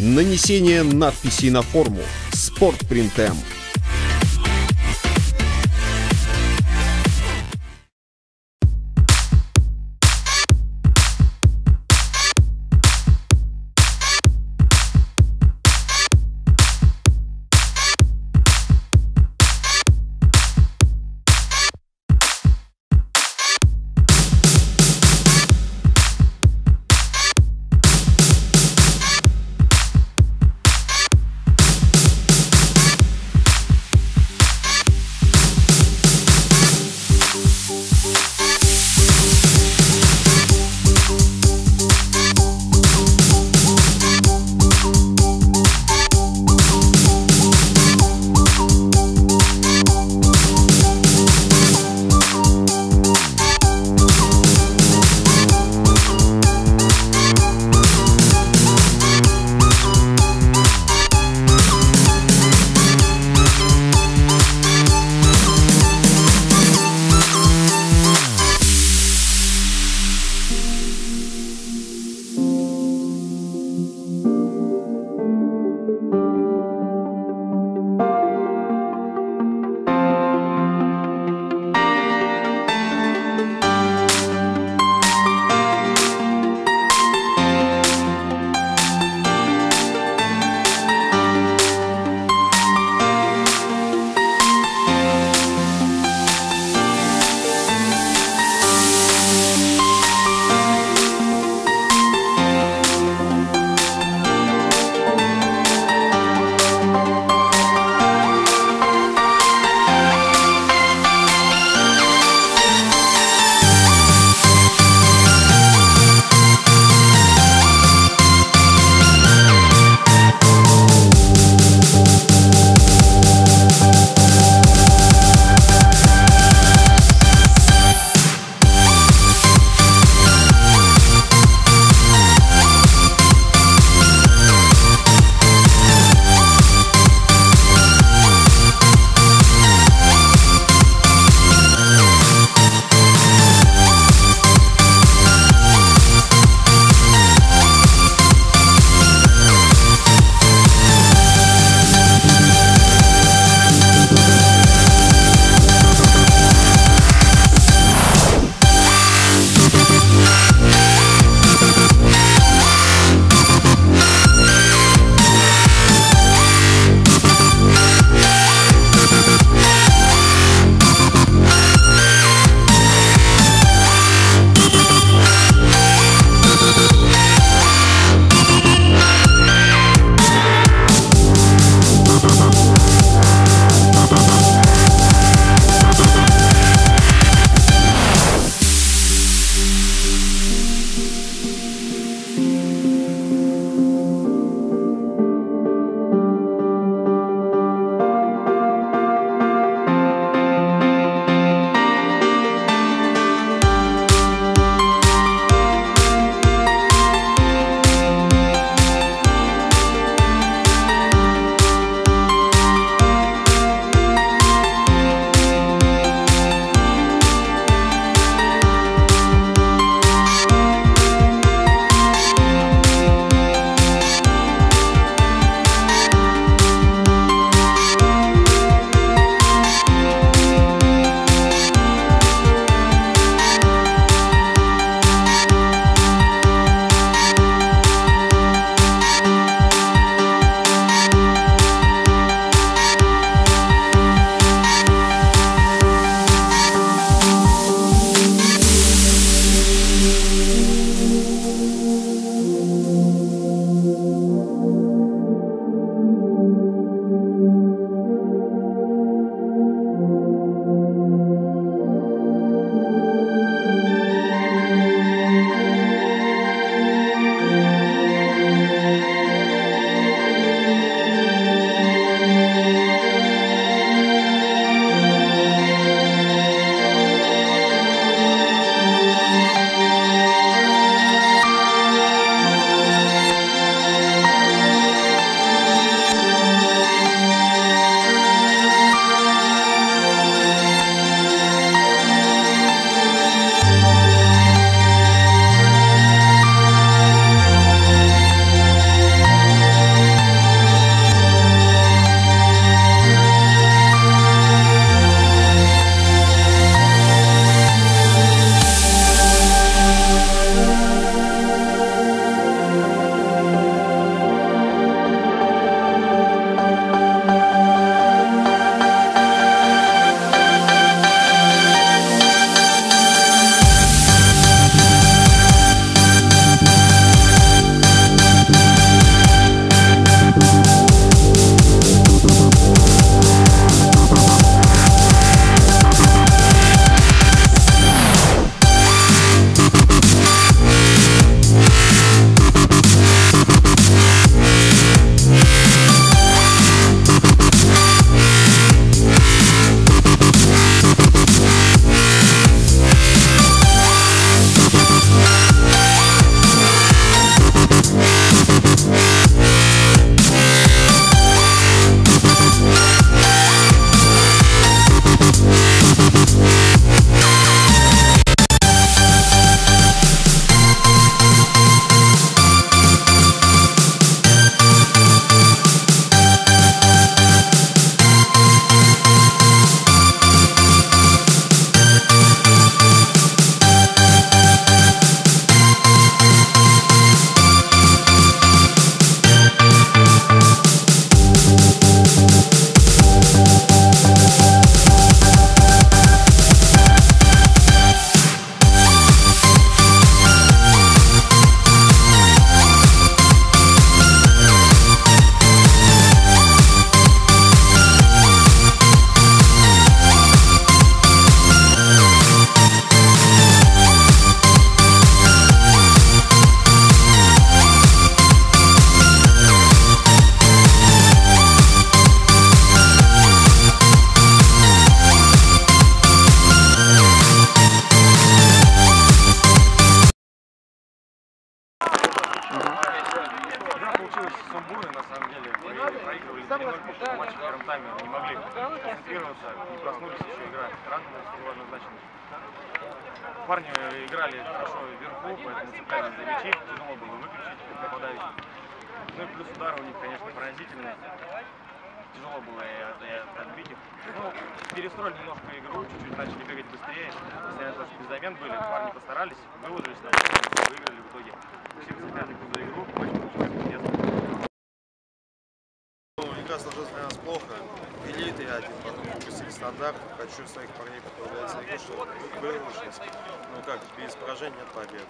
нанесение надписей на форму, все сумбурно, на самом деле. Мы проигрывали 3-0 после матча в первом тайме, не могли концентрироваться, не проснулись еще игра. Рано наступила однозначно. Парни э, играли хорошо вверху, поэтому цеплялись за мячи, тяжело было выключить нападающих. Ну и плюс удар у них, конечно, поразительные. Тяжело было и, от, и отбить их. Ну, перестроили немножко игру, чуть-чуть начали бегать быстрее. Несмотря на то, что без замен были, парни постарались, выложились, выиграли в итоге. Выпустили стандарт. Хочу своих парней поздравлять за игру, что вы- выложились. Ну как, без поражения нет побед.